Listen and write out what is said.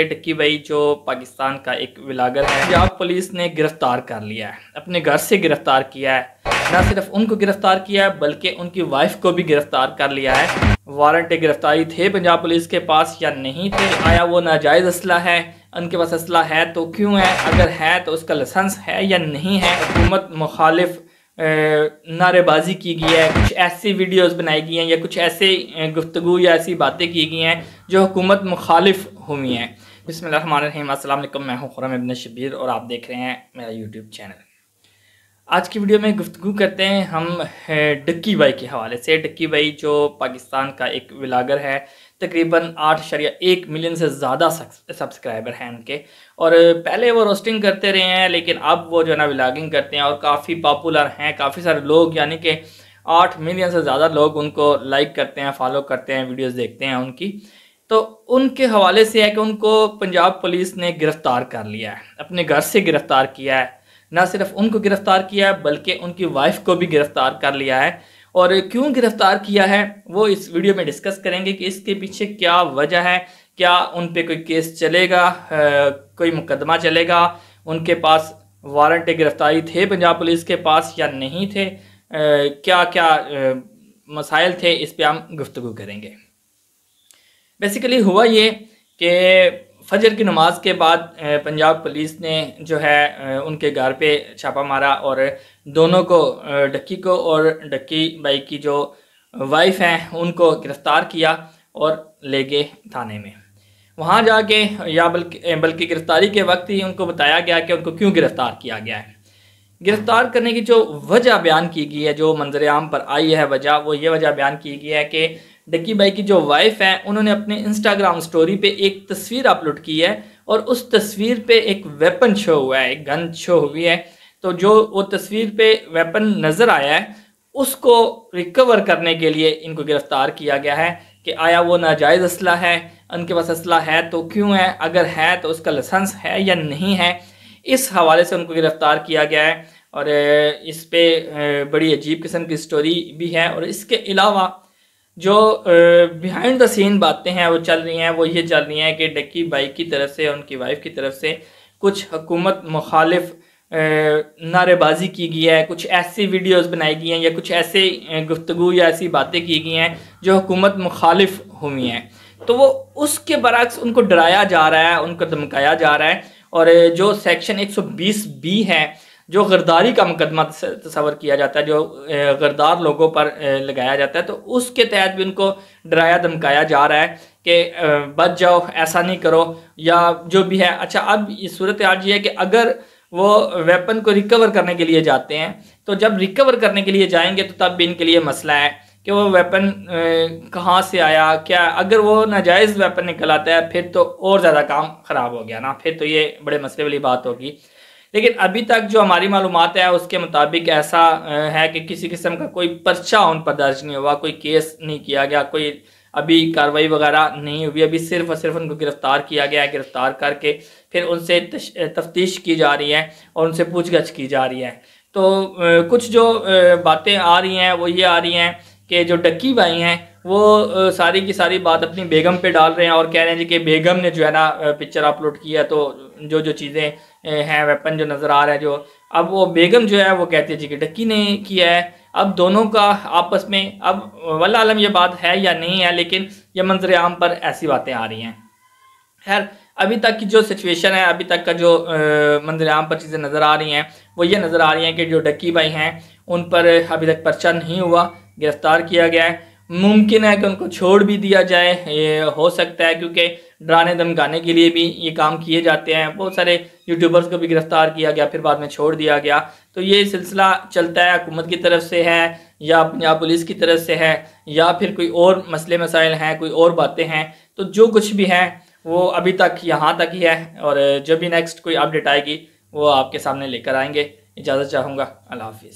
टक्की भाई जो पाकिस्तान का एक विलागर है पंजाब पुलिस ने गिरफ़्तार कर लिया है। अपने घर से गिरफ़्तार किया है। ना सिर्फ़ उनको गिरफ़्तार किया है, बल्कि उनकी वाइफ को भी गिरफ़्तार कर लिया है। वारंट गिरफ्तारी थे पंजाब पुलिस के पास या नहीं थे, आया वो नाजायज़ असला है। उनके पास असला है तो क्यों है? अगर है तो उसका लाइसेंस है या नहीं है? हुकूमत मुखालिफ नारेबाजी की गई है, कुछ ऐसी वीडियोस बनाई गई हैं या कुछ ऐसे गुफ्तु या ऐसी बातें की गई हैं जो हुकूमत मुखालिफ हुई हैं। बिसमीम अल्लाम मैं हूँ खुरम इबन शबीर और आप देख रहे हैं मेरा यूट्यूब चैनल आज की वीडियो में गुफ्तु करते हैं हम डक्की भाई के हवाले से। डक्की भाई जो पाकिस्तान का एक विलागर है, तकरीबन आठ शरिया एक मिलियन से ज़्यादा सब्सक्राइबर हैं उनके और पहले वो रोस्टिंग करते रहे हैं, लेकिन अब वो जो है ना विलागिंग करते हैं और काफ़ी पॉपुलर हैं, काफ़ी सारे लोग, यानी कि आठ मिलियन से ज़्यादा लोग उनको लाइक करते हैं फॉलो करते हैं वीडियोज़ देखते हैं उनकी। तो उनके हवाले से है कि उनको पंजाब पुलिस ने गिरफ़्तार कर लिया है। अपने घर से गिरफ़्तार किया है। ना सिर्फ़ उनको गिरफ़्तार किया है बल्कि उनकी वाइफ को भी गिरफ़्तार कर लिया है। और क्यों गिरफ़्तार किया है वो इस वीडियो में डिस्कस करेंगे कि इसके पीछे क्या वजह है क्या उन पर कोई केस चलेगा कोई मुकदमा चलेगा उनके पास वारंट गिरफ्तारी थे पंजाब पुलिस के पास या नहीं थे आ, क्या क्या आ, मसाइल थे इस पर हम गुफ्तु करेंगे। बेसिकली हुआ ये कि फजर की नमाज़ के बाद पंजाब पुलिस ने जो है उनके घर पे छापा मारा और दोनों को डक्की को और डक्की बाई की जो वाइफ हैं, उनको गिरफ़्तार किया और ले गए थाने में। वहाँ जाके, या बल्कि बल्कि गिरफ़्तारी के वक्त ही उनको बताया गया कि उनको क्यों गिरफ़्तार किया गया है। गिरफ़्तार करने की जो वजह बयान की गई है, जो मंजर आम पर आई है वजह, वो ये वजह बयान की गई है कि डक्की भाई की जो वाइफ है, उन्होंने अपने इंस्टाग्राम स्टोरी पे एक तस्वीर अपलोड की है और उस तस्वीर पे एक वेपन शो हुआ है, एक गन शो हुई है। तो जो वो तस्वीर पे वेपन नज़र आया है, उसको रिकवर करने के लिए इनको गिरफ़्तार किया गया है कि आया वो नाजायज़ असला है, उनके पास असला है तो क्यों है, अगर है तो उसका लाइसेंस है या नहीं है, इस हवाले से उनको गिरफ़्तार किया गया है। और इस पर बड़ी अजीब किस्म की स्टोरी भी है और इसके अलावा जो बिहाइंड द सीन बातें हैं, वो चल रही हैं, वो ये चल रही हैं कि डक्की बाई की तरफ़ से, उनकी वाइफ की तरफ़ से कुछ हुकूमत मुखालिफ नारेबाजी की गई है, कुछ ऐसी वीडियोस बनाई गई हैं या कुछ ऐसे गुफ्तु या ऐसी बातें की गई हैं जो हुकूमत मुखालिफ हुई हैं। तो वो उसके बरक्स उनको डराया जा रहा है, उनको धमकाया जा रहा है और जो सेक्शन 120 बी है जो गरदारी का मुकदमा तस्वर किया जाता है, जो गरदार लोगों पर लगाया जाता है तो उसके तहत भी उनको डराया, धमकाया जा रहा है कि बच जाओ, ऐसा नहीं करो, या जो भी है। अच्छा अब सूरत आज ये है कि अगर वो वेपन को रिकवर करने के लिए जाते हैं तो जब रिकवर करने के लिए जाएँगे तो तब भी इनके लिए मसला है कि वो वेपन कहाँ से आया, क्या, अगर वो नाजायज़ वेपन निकल आता है, फिर तो और ज़्यादा काम ख़राब हो गया ना, फिर तो ये बड़े मसले वाली बात होगी। लेकिन अभी तक जो हमारी मालूम है, उसके मुताबिक ऐसा है कि किसी किस्म का कोई पर्चा उन पर दर्ज नहीं हुआ, कोई केस नहीं किया गया, कोई अभी कार्रवाई वगैरह नहीं हुई। अभी सिर्फ़ और सिर्फ़ उनको गिरफ़्तार किया गया है, गिरफ़्तार करके फिर उनसे तफ्तीश की जा रही है और उनसे पूछगछ की जा रही है। तो कुछ जो बातें आ रही हैं, वो ये आ रही हैं कि जो डक्की भाई हैं, वो सारी की सारी बात अपनी बेगम पे डाल रहे हैं और कह रहे हैं जी कि बेगम ने जो है ना पिक्चर अपलोड किया तो जो जो चीज़ें हैं वेपन जो नज़र आ रहा है, जो, अब वो बेगम जो है, वो कहती है जी कि डक्की ने किया है। अब दोनों का आपस में, अब वल्ला आलम ये बात है या नहीं है, लेकिन ये मंजर आम पर ऐसी बातें आ रही हैं। खैर अभी तक की जो सिचुएशन है, अभी तक का जो मंजर आम पर चीज़ें नज़र आ रही हैं, वो ये नज़र आ रही हैं कि जो डक्की भाई हैं, उन पर अभी तक पर्चा नहीं हुआ, गिरफ़्तार किया गया है। मुमकिन है कि उनको छोड़ भी दिया जाए, ये हो सकता है, क्योंकि डराने धमकाने के लिए भी ये काम किए जाते हैं। बहुत सारे यूट्यूबर्स को भी गिरफ़्तार किया गया, फिर बाद में छोड़ दिया गया। तो ये सिलसिला चलता है, हुकूमत की तरफ़ से है, या पंजाब पुलिस की तरफ़ से है, या फिर कोई और मसले मसाइल हैं, कोई और बातें हैं तो जो कुछ भी है वो अभी तक यहाँ तक ही है और जब भी नेक्स्ट कोई अपडेट आएगी, वो आपके सामने लेकर आएँगे। इजाज़त चाहूँगा। अल्लाह हाफिज़।